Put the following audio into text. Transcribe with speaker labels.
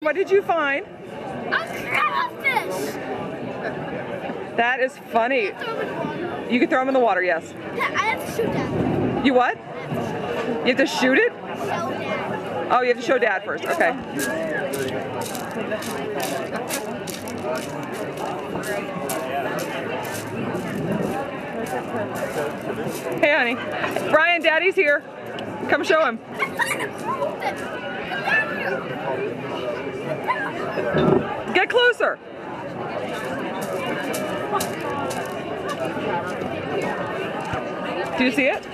Speaker 1: What did you find?
Speaker 2: A crawfish.
Speaker 1: That is funny.
Speaker 2: Throw it in water.
Speaker 1: You can throw them in the water, yes.
Speaker 2: Yeah, I have to shoot that.
Speaker 1: You what? You have to shoot it? Oh, you have to show dad first. Okay. Hey, honey. Brian, daddy's here. Come show him.
Speaker 2: I found a crawfish. Down here.
Speaker 1: Get closer. Do you see it?